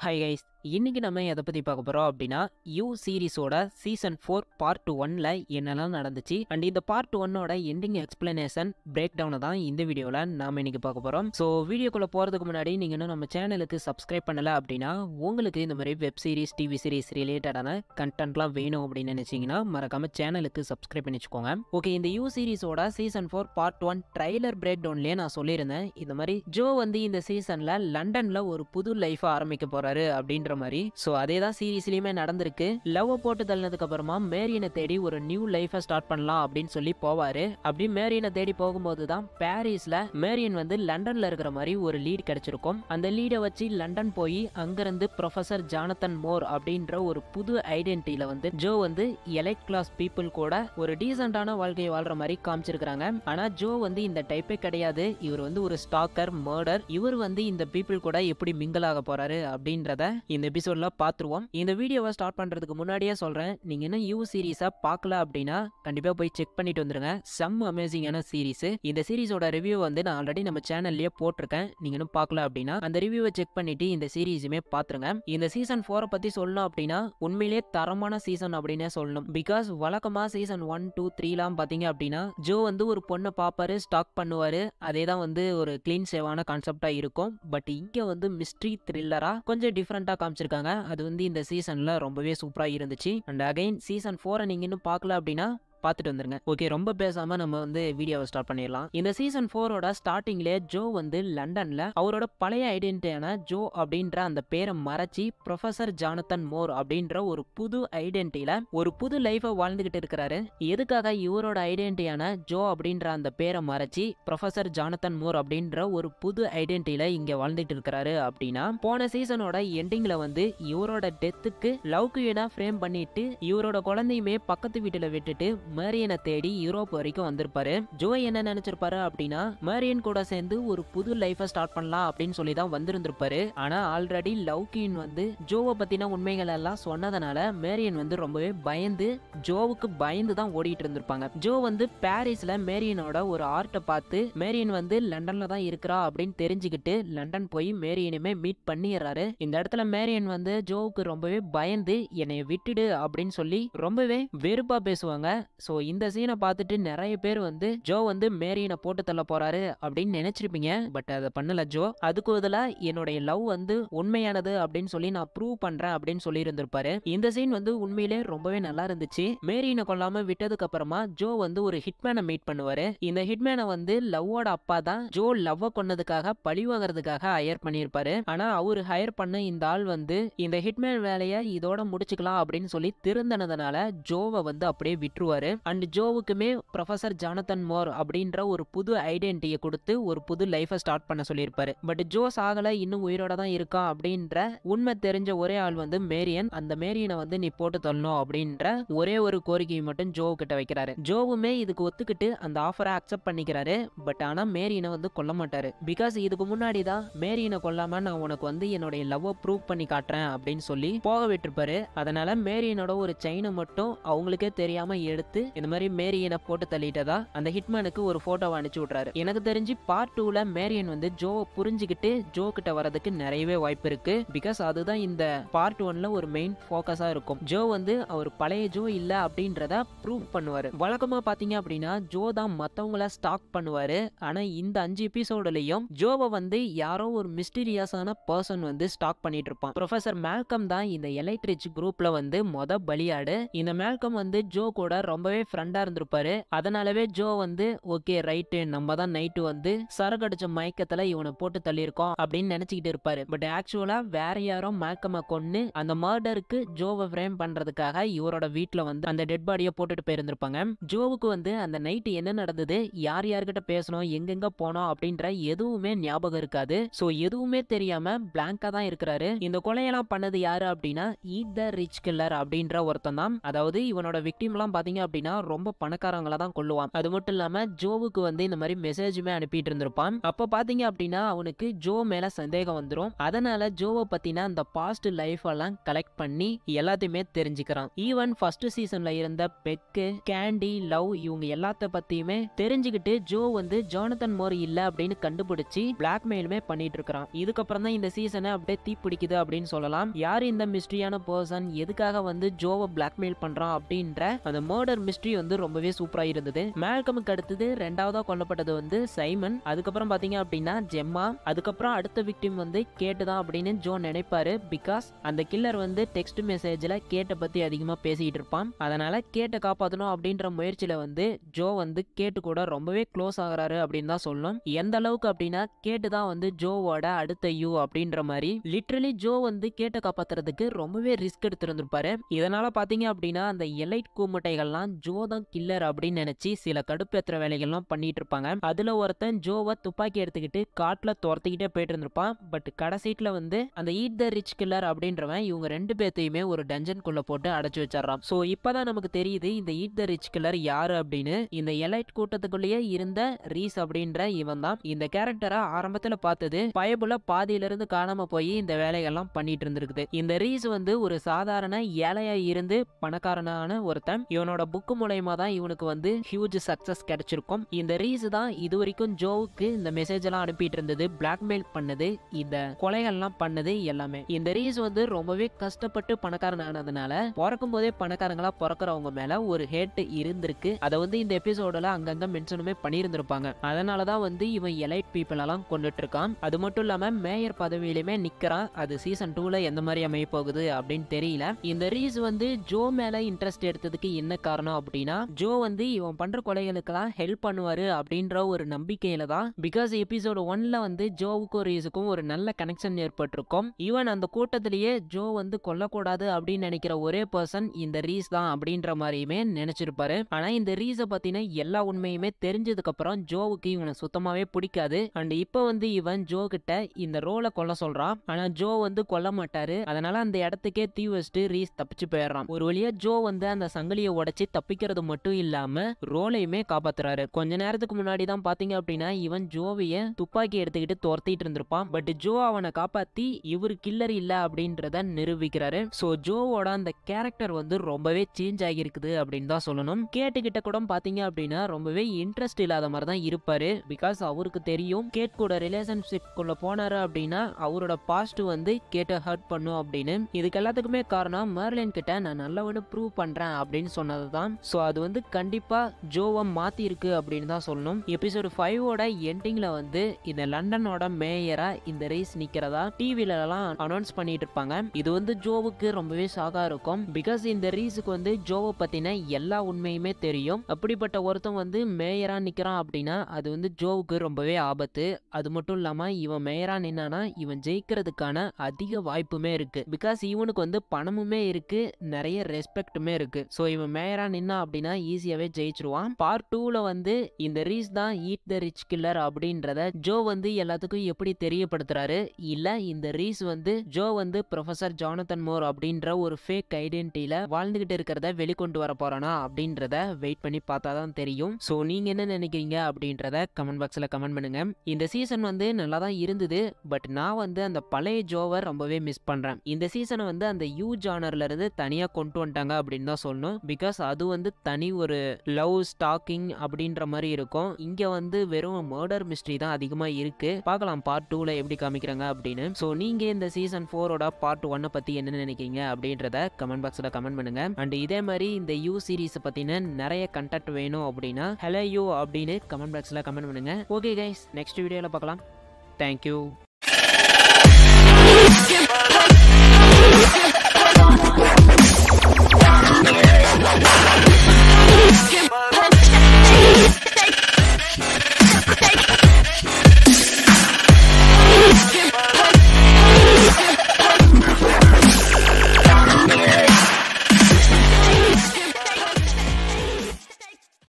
Hi guys இன்னைக்கு நம்ம எதை பற்றி பார்க்க போகிறோம் அப்படின்னா யூ சீரிஸோட சீசன் ஃபோர் பார்ட் ஒன்ல என்னெல்லாம் நடந்துச்சு? அண்ட் இந்த பார்ட் ஒன்னோட எண்டிங் எக்ஸ்பிளனேஷன் பிரேக் டவுனை தான் இந்த வீடியோவில் நாம் இன்றைக்கி பார்க்க போகிறோம் ஸோ வீடியோக்குள்ளே போகிறதுக்கு முன்னாடி நீங்கள் இன்னும் நம்ம சேனலுக்கு சப்ஸ்கிரைப் பண்ணல அப்படின்னா உங்களுக்கு இந்த மாதிரி வெப் சீரிஸ் டிவி சீரிஸ் ரிலேட்டடான கண்டென்ட்லாம் வேணும் அப்படின்னு நினச்சிங்கன்னா மறக்காமல் சேனலுக்கு சப்ஸ்கிரைப் பண்ணி வச்சுக்கோங்க. ஓகே இந்த You சீரிஸோட season four part one trailer break டவுன்லேயே நான் சொல்லியிருந்தேன். இந்த மாதிரி ஜோ வந்து இந்த சீசனில் லண்டனில் ஒரு புது லைஃபை ஆரம்பிக்க போகிறாரு அப்படின்ற மாதிரி. ஸோ அதே தான் சீரீஸ்லையுமே நடந்திருக்கு. லவ் போட்டு தள்ளினதுக்கு அப்புறமா மேரியனை தேடி ஒரு நியூ லைஃபை ஸ்டார்ட் பண்ணலாம் அப்படின்னு சொல்லி போவாரு. அப்படி மேரியனை தேடி போகும்போது தான் பாரிஸ்ல மேரியன் வந்து லண்டன்ல இருக்கிற மாதிரி ஒரு லீட் கிடைச்சிருக்கும். அந்த லீடை வச்சு லண்டன் போய் அங்கிருந்து ப்ரொஃபசர் ஜானத்தன் மோர் அப்படின்ற ஒரு புது ஐடென்டிட்டியில வந்து ஜோ வந்து எலைட் கிளாஸ் பீப்புள் கூட ஒரு டீசென்டான வாழ்க்கையை வாழ்ற மாதிரி காமிச்சிருக்கிறாங்க. ஆனா ஜோ வந்து இந்த டைப்பே கிடையாது. இவர் வந்து ஒரு ஸ்டாக்கர் மர்டர் இவர் வந்து இந்த பீப்புள் கூட எப்படி மிங்கிள் ஆக போறாரு அப்படின்றத இந்த எபிசோடில் பார்த்துருவோம் இந்த வீடியோவை ஸ்டார்ட் பண்ணுறதுக்கு முன்னாடியே சொல்கிறேன் நீங்கள் இன்னும் யூ சீரீஸாக பார்க்கல அப்படின்னா கண்டிப்பாக போய் செக் பண்ணிட்டு வந்துருங்க. செம் அமேசிங்கான சீரீஸ் இந்த சீரிஸோட ரிவ்யூ வந்து நான் ஆல்ரெடி நம்ம சேனல்லேயே போட்டிருக்கேன். நீங்கள் இன்னும் பார்க்கல அப்படின்னா அந்த ரிவ்யூவை செக் பண்ணிட்டு இந்த சீரீஸுமே பார்த்துருங்க இந்த சீசன் ஃபோரை பற்றி சொல்லணும் அப்படின்னா உண்மையிலேயே தரமான சீசன் அப்படின்னே சொல்லணும். பிகாஸ் வழக்கமாக சீசன் ஒன் டூ த்ரீலாம் பார்த்தீங்க அப்படின்னா ஜோ வந்து ஒரு பொண்ணை பார்ப்பாரு ஸ்டாக் பண்ணுவார். அதே தான் வந்து ஒரு கிளீன் சேவான கான்செப்டாக இருக்கும். பட் இங்கே வந்து மிஸ்ட்ரி த்ரில்லராக கொஞ்சம் டிஃப்ரெண்ட்டாக காமிச்சிருக்காங்க. அது வந்து இந்த சீசன்ல ரொம்பவே சூப்பரா இருந்துச்சு. அண்ட் அகைன் சீசன் ஃபோரை நீங்க இன்னும் பார்க்கல அப்படின்னா பார்த்துட்டு வந்துருங்க. ஓகே ரொம்ப பேசாம நம்ம வந்து வீடியோவை ஸ்டார்ட் பண்ணிடலாம். இந்த சீசன் ஃபோரோட ஸ்டார்டிங்லேயே ஜோ வந்து லண்டன்ல அவரோட பழைய ஐடென்டிட்டியான ஜோ அப்படின்ற அந்த பேரை மறைச்சி ப்ரொஃபசர் ஜானத்தன் மோர் அப்படின்ற ஒரு புது ஐடென்டிட்டியில ஒரு புது லைஃபை வாழ்ந்துகிட்டு இருக்கிறாரு. எதுக்காக இவரோட ஐடென்டிட்டியான ஜோ அப்படின்ற அந்த பேரை மறைச்சி ப்ரொஃபசர் ஜானத்தன் மோர் அப்படின்ற ஒரு புது ஐடென்டிட்டியில இங்க வாழ்ந்துட்டு இருக்கிறாரு அப்படின்னா போன சீசனோட எண்டிங்ல வந்து இவரோட டெத்துக்கு லவ் குயினா ஃப்ரேம் பண்ணிட்டு இவரோட குழந்தையுமே பக்கத்து வீட்டுல விட்டுட்டு மேரியனை தேடி யூரோப் வரைக்கும் வந்திருப்பாரு. ஜோ என்ன நினைச்சிருப்பாரு அப்படின்னா மேரியன் கூட சேர்ந்து ஒரு புது லைஃபை ஸ்டார்ட் பண்ணலாம் அப்படின்னு சொல்லி தான் வந்திருந்திருப்பாரு. ஆனா ஆல்ரெடி லவ்கின் வந்து ஜோவை பத்தின உண்மைகள் எல்லாம் சொன்னதுனால மேரியன் வந்து ரொம்பவே பயந்து ஜோவுக்கு பயந்து தான் ஓடிட்டு இருந்திருப்பாங்க. ஜோ வந்து பாரிஸ்ல மேரியனோட ஒரு ஆர்ட்டை பார்த்து மேரியன் வந்து லண்டன்ல தான் இருக்கிறா அப்படின்னு தெரிஞ்சுக்கிட்டு லண்டன் போய் மேரியனுமே மீட் பண்ணிடுறாரு. இந்த இடத்துல மேரியன் வந்து ஜோவுக்கு ரொம்பவே பயந்து என்னை விட்டுடு அப்படின்னு சொல்லி ரொம்பவே வெறுப்பா பேசுவாங்க. ஸோ இந்த சீனை பார்த்துட்டு நிறைய பேர் வந்து ஜோ வந்து மேரியனை போட்டு தள்ள போறாரு அப்படின்னு நினைச்சிருப்பீங்க. பட் அதை பண்ணல ஜோ. அதுக்கு பதிலாக என்னுடைய லவ் வந்து உண்மையானது அப்படின்னு சொல்லி நான் ப்ரூவ் பண்றேன் அப்படின்னு சொல்லி இருந்திருப்பாரு இந்த சீன் வந்து உண்மையிலே ரொம்பவே நல்லா இருந்துச்சு. மேரியனை கொல்லாம விட்டதுக்கு அப்புறமா ஜோ வந்து ஒரு ஹிட்மேனை மீட் பண்ணுவாரு. இந்த ஹிட்மேனை வந்து லவ்வோட அப்பா தான் ஜோ லவ்வை கொன்னதுக்காக பழி வாங்குறதுக்காக ஹையர் பண்ணியிருப்பாரு. ஆனா அவரு ஹையர் பண்ண இந்த ஆள் வந்து இந்த ஹிட்மேன் வேலையை இதோட முடிச்சுக்கலாம் அப்படின்னு சொல்லி திருந்தனதுனால ஜோவை வந்து அப்படியே விட்டுருவாரு. அண்ட் ஜோவுக்குமே ப்ரொஃபசர் ஜானதன் மோர் அப்படின்ற ஒரு புது ஐடென்டிட்டியை கொடுத்து ஒரு புது லைஃபை ஸ்டார்ட் பண்ண சொல்லியிருப்பாரு. பட் ஜோ சாகல இன்னும் உயிரோட தான் இருக்கா அப்படின்ற உண்மை தெரிஞ்ச ஒரே ஆள் வந்து மேரியன் அந்த மேரியனை வந்து நீ போட்டு தள்ளணும் அப்படின்ற ஒரே ஒரு கோரிக்கையை மட்டும் ஜோ கிட்ட வைக்கிறாரு. ஜோவுமே இதுக்கு ஒத்துக்கிட்டு அந்த ஆஃபரை அக்செப்ட் பண்ணிக்கிறாரு. பட் ஆனா மேரியனை வந்து கொல்ல மாட்டாரு. பிகாஸ் இதுக்கு முன்னாடி தான் மேரியனை கொல்லாம நான் உனக்கு வந்து என்னுடைய லவ்வை ப்ரூவ் பண்ணி காட்டுறேன் அப்படின்னு சொல்லி போக விட்டுருப்பாரு. அதனால மேரியனோட ஒரு செயினை மட்டும் அவங்களுக்கே தெரியாம எடுத்து இந்த மாதிரி மேரியனை போட்டு தள்ளிட்டதா? அந்த ஹிட்மேனுக்கு ஒரு போட்டோவை அனுப்பிச்சு விட்றாரு. எனக்கு தெரிஞ்சு பார்ட் டூல மேரியன் வந்து ஜோ புரிஞ்சுக்கிட்டு ஜோ கிட்ட வரதுக்கு நிறையவே வாய்ப்பு இருக்கு. பிகாஸ் அதுதான் இந்த பார்ட் ஒன்ல ஒரு மெயின் ஃபோக்கஸா இருக்கும். ஜோ வந்து அவர் பழைய ஜோ இல்ல அப்படின்றத ப்ரூவ் பண்ணுவாரு. வழக்கமா பாத்தீங்க அப்படின்னா ஜோ தான் மத்தவங்கள ஸ்டாக் பண்ணுவாரு. ஆனா இந்த அஞ்சு எபிசோடுலயும் ஜோவை வந்து யாரோ ஒரு மிஸ்டீரியஸான பர்சன் வந்து ஸ்டாக் பண்ணிட்டு இருப்பான். ப்ரொஃபசர் மேல்கம் தான் இந்த எலக்ட்ரிச் குரூப்ல வந்து மொத பலியாடு. இந்த மேல்கம் வந்து ஜோ கூட ரொம்ப ரொம்பவே ஃப்ரெண்டாக இருந்திருப்பாரு. அதனாலவே ஜோ வந்து ஓகே ரைட்டு நம்ம தான் நைட்டு வந்து சரக்கு அடிச்ச இவனை போட்டு தள்ளியிருக்கோம் அப்படின்னு நினச்சிக்கிட்டு இருப்பாரு. பட் ஆக்சுவலாக வேற யாரோ மயக்கமாக கொண்டு அந்த மர்டருக்கு ஜோவை ஃப்ரேம் பண்ணுறதுக்காக இவரோட வீட்டில் வந்து அந்த டெட் பாடியை போட்டுட்டு போயிருந்திருப்பாங்க. ஜோவுக்கு வந்து அந்த நைட்டு என்ன நடந்தது யார் யார்கிட்ட பேசணும் எங்கெங்க போனோம் அப்படின்ற எதுவுமே ஞாபகம் இருக்காது. ஸோ எதுவுமே தெரியாம பிளாங்கா தான் இருக்கிறாரு. இந்த கொலையெல்லாம் பண்ணது யாரு அப்படின்னா ஈட் த ரிச் கில்லர் அப்படின்ற ஒருத்தன் தான். அதாவது இவனோட விக்டிம் எல்லாம் பாத்தீங்க அப்படின்னா அப்படின்னா ரொம்ப பணக்காரங்கள தான் கொள்ளுவான். அது மட்டும் இல்லாம ஜோவுக்கு வந்து இந்த மாதிரி மெசேஜுமே அனுப்பிட்டு இருந்திருப்பான். அப்ப பாத்தீங்க அப்படின்னா அவனுக்கு ஜோ மேல சந்தேகம் வந்துடும் அதனால ஜோவை பத்தின அந்த பாஸ்ட் லைஃப் எல்லாம் கலெக்ட் பண்ணி எல்லாத்தையுமே தெரிஞ்சுக்கிறான். ஈவன் ஃபர்ஸ்ட் சீசன்ல இருந்த பெக்கு கேண்டி லவ் இவங்க எல்லாத்த பத்தியுமே தெரிஞ்சுக்கிட்டு ஜோ வந்து ஜானதன் மோர் இல்ல அப்படின்னு கண்டுபிடிச்சு பிளாக்மெயிலுமே பண்ணிட்டு இருக்கிறான். இதுக்கப்புறம் தான் இந்த சீசனை அப்படியே தீ பிடிக்குது அப்படின்னு சொல்லலாம். யார் இந்த மிஸ்ட்ரியான பர்சன் எதுக்காக வந்து ஜோவை பிளாக்மெயில் பண்றான் அப்படின்ற அந்த மர்டர் கெமிஸ்ட்ரி வந்து ரொம்பவே சூப்பராக இருந்தது. மேல்கமுக்கு அடுத்தது ரெண்டாவதாக கொல்லப்பட்டது வந்து சைமன் அதுக்கப்புறம் பார்த்தீங்க அப்படின்னா ஜெம்மா அதுக்கப்புறம் அடுத்த விக்டிம் வந்து கேட்டுதான் அப்படின்னு ஜோ நினைப்பாரு. பிகாஸ் அந்த கில்லர் வந்து டெக்ஸ்ட் மெசேஜில் கேட்டை பற்றி அதிகமாக பேசிக்கிட்டு இருப்பான். அதனால் கேட்டை காப்பாற்றணும் அப்படின்ற முயற்சியில் வந்து ஜோ வந்து கேட்டு கூட ரொம்பவே க்ளோஸ் ஆகுறாரு அப்படின்னு தான் சொல்லணும். எந்த அளவுக்கு அப்படின்னா கேட்டு தான் வந்து ஜோவோட அடுத்த யூ அப்படின்ற மாதிரி. லிட்ரலி ஜோ வந்து கேட்டை காப்பாத்துறதுக்கு ரொம்பவே ரிஸ்க் எடுத்திருந்திருப்பாரு. இதனால் பார்த்தீங்க அப்படின்னா அந்த எலைட் கூமுட்டைகள்லாம் ஜோ தான் கில்லர் அப்படின்னு நினைச்சு சில கடுப்பேத்துற வேலைகள்லாம் பண்ணிட்டு இருப்பாங்க. அதுல ஒருத்தன் ஜோவை துப்பாக்கி எடுத்துக்கிட்டு காட்டுல துரத்திக்கிட்டே போயிட்டு இருந்திருப்பான். பட் கடைசீட்ல வந்து அந்த ஈட் த ரிச் கில்லர் அப்படின்றவன் இவங்க ரெண்டு பேர்த்தையுமே ஒரு டஞ்சனுக்குள்ள போட்டு அடைச்சு வச்சிடறான். ஸோ இப்பதான் நமக்கு தெரியுது இந்த ஈட் த ரிச் கில்லர் யாரு அப்படின்னு. இந்த எலைட் கூட்டத்துக்குள்ளேயே இருந்த ரீஸ் அப்படின்ற இவன் தான். இந்த கேரக்டரை ஆரம்பத்துல பார்த்தது பயபுல பாதியில இருந்து காணாம போய் இந்த வேலைகள்லாம் பண்ணிட்டு இருந்திருக்குது. இந்த ரீஸ் வந்து ஒரு சாதாரண ஏழையா இருந்து பணக்காரனான ஒருத்தன். இவனோட புக்கு மூலயமா தான் இவனுக்கு வந்து ஹியூஜ் சக்சஸ் கிடைச்சிருக்கும். இந்த ரீஸ் தான் இது வரைக்கும் ஜோவுக்கு இந்த மெசேஜ் எல்லாம் அனுப்பிட்டு இருந்தது பிளாக்மெயில் பண்ணது இந்த கொலைகள்லாம் பண்ணது எல்லாமே. இந்த ரீஸ் வந்து ரொம்பவே கஷ்டப்பட்டு பணக்காரன் ஆனதுனால பிறக்கும் போதே பணக்காரங்களா பிறக்கிறவங்க மேல ஒரு ஹேட் இருந்திருக்கு. அதை வந்து இந்த எபிசோடுல அங்கங்க மென்ஷனுமே பண்ணியிருந்திருப்பாங்க. அதனாலதான் வந்து இவன் எலைட் பீப்புள் எல்லாம் கொண்டுட்டு இருக்கான் அது மட்டும் இல்லாம மேயர் பதவியிலுமே நிக்கிறான். அது சீசன் டூல எந்த மாதிரி அமைய போகுது அப்படின்னு தெரியல. இந்த ரீஸ் வந்து ஜோ மேல இன்ட்ரெஸ்ட் எடுத்ததுக்கு என்ன காரணம் அப்படின்னா ஜோ வந்து இவன் பண்ற கொலைகளுக்கெல்லாம் ஹெல்ப் பண்ணுவாரு அப்படின்ற ஒரு நம்பிக்கையில தான் பிகாஸ் எபிசோடு ஒன்ல வந்து ஜோவுக்கும் ரீஸுக்கும் ஒரு நல்ல கனெக்ஷன் ஏற்பட்டிருக்கும். ஈவன் அந்த கூட்டத்திலேயே ஜோ வந்து கொல்லக்கூடாது அப்படின்னு நினைக்கிற ஒரே பர்சன் இந்த ரீஸ் தான் அப்படின்ற மாதிரியுமே நினைச்சிருப்பாரு. ஆனா இந்த ரீஸை பத்தின எல்லா உண்மையுமே தெரிஞ்சதுக்கு அப்புறம் ஜோவுக்கு இவனை சுத்தமாவே பிடிக்காது. அண்ட் இப்போ வந்து இவன் ஜோ கிட்ட இந்த ரோலை கொல்ல சொல்றான். ஆனா ஜோ வந்து கொல்ல மாட்டாரு. அதனால அந்த இடத்துக்கே தீ வச்சுட்டு ரீஸ் தப்பிச்சு போயிடுறான். ஒரு வழியா ஜோ வந்து அந்த சங்கிலியை உடைச்சு தப்பிக்கிறது மட்டும் இல்லாம ரோலையுமே காப்பாத்துறாரு. கொஞ்ச நேரத்துக்கு முன்னாடி தான் பாத்தீங்க அப்படின்னா இவன் ஜோவிய துப்பாக்கி எடுத்துக்கிட்டு துரத்திட்டு இருந்திருப்பான். பட் ஜோ அவனை காப்பாத்தி இவர் கில்லர் இல்ல அப்படின்றத நிரூபிக்கிறாரு. சோ ஜோவோட அந்த கேரக்டர் வந்து ரொம்பவே சேஞ்ச் ஆகியிருக்குது அப்படின்னு தான் சொல்லணும். கேட்டுக்கிட்ட கூட பாத்தீங்க அப்படின்னா ரொம்பவே இன்ட்ரெஸ்ட் இல்லாத மாதிரி தான் இருப்பாரு. பிகாஸ் அவருக்கு தெரியும் கேட் கூட ரிலேஷன்ஷிப் குள்ள போனாரு அப்படின்னா அவரோட பாஸ்ட் வந்து கேட்ட ஹர்ட் பண்ணும் அப்படின்னு. இதுக்கு எல்லாத்துக்குமே காரணம் மெர்லின் கிட்ட நான் நல்லவனு ப்ரூவ் பண்றேன் அப்படின்னு சொன்னது தான் ஸோ அது வந்து கண்டிப்பா ஜோவை மாற்றிருக்கு அப்படின்னு தான் சொல்லணும். எபிசோடு ஃபைவோட எண்டிங்கில் வந்து இந்த லண்டனோட மேயராக இந்த ரேஸ் நிற்கிறதா டிவிலலாம் அனௌன்ஸ் பண்ணிட்டு இருப்பாங்க. இது வந்து ஜோவுக்கு ரொம்பவே ஷாக்கா இருக்கும். பிகாஸ் இந்த ரீஸுக்கு வந்து ஜோவை பற்றின எல்லா உண்மையுமே தெரியும். அப்படிப்பட்ட ஒருத்தன் வந்து மேயராக நிக்கிறான் அப்படின்னா அது வந்து ஜோவுக்கு ரொம்பவே ஆபத்து. அது மட்டும் இல்லாமல் இவன் மேயரா நின்னானா இவன் ஜெயிக்கிறதுக்கான அதிக வாய்ப்புமே இருக்கு. பிகாஸ் இவனுக்கு வந்து பணமுமே இருக்கு நிறைய ரெஸ்பெக்ட்டுமே இருக்கு. ஸோ இவன் மேயரா நின்னா அப்படின்னா ஈஸியாவே ஜெயிச்சிருவான். பார்ட் டூல வந்து இந்த ரீஸ் தான் ஈட் த ரிச் கில்லர் அப்படின்றத ஜோ வந்து எல்லாத்துக்கும் எப்படி தெரியப்படுத்துறாரு? இல்ல இந்த ரீஸ் வந்து ஜோ வந்து ப்ரொஃபசர் ஜானதன் மோர் அப்படின்ற ஒரு ஃபேக் ஐடென்டிட்டியில வாழ்ந்துகிட்டு இருக்கிறத வெளிக்கொண்டு வர போறானா அப்படின்றத வெயிட் பண்ணி பார்த்தா தான் தெரியும். ஸோ நீங்க என்ன நினைக்கிறீங்க அப்படின்றத கமெண்ட் பாக்ஸ்ல கமெண்ட் பண்ணுங்க. இந்த சீசன் வந்து நல்லா தான் இருந்தது. பட் நான் வந்து அந்த பழைய ஜோவை ரொம்பவே மிஸ் பண்றேன். இந்த சீசனை வந்து அந்த யூ ஜானர்ல இருந்து தனியா கொண்டு வந்துட்டாங்க அப்படின்னு தான் சொல்லணும். பிகாஸ் அது வந்து தனி ஒரு லவ் ஸ்டாக்கிங் அப்படின்ற மாதிரி இருக்கும். இங்க வந்து வெறும் மர்டர் மிஸ்ட்ரி தான் அதிகமா இருக்கு. பார்க்கலாம் பார்ட் டூல எப்படி காமிக்கிறாங்க அப்படின்னு. ஸோ நீங்க இந்த சீசன் ஃபோரோட பார்ட் ஒன்னை பத்தி என்ன நினைக்கிறீங்க அப்படின்றத கமெண்ட் பாக்ஸ்ல கமெண்ட் பண்ணுங்க. அண்ட் இதே மாதிரி இந்த யூ சீரிஸ் பத்தின நிறைய கண்டென்ட் வேணும் அப்படின்னா ஹலோ யூ அப்படின்னு கமெண்ட் பாக்ஸ்ல கமெண்ட் பண்ணுங்க. ஓகே கைஸ் நெக்ஸ்ட் வீடியோல பார்க்கலாம். Thank you Yeah.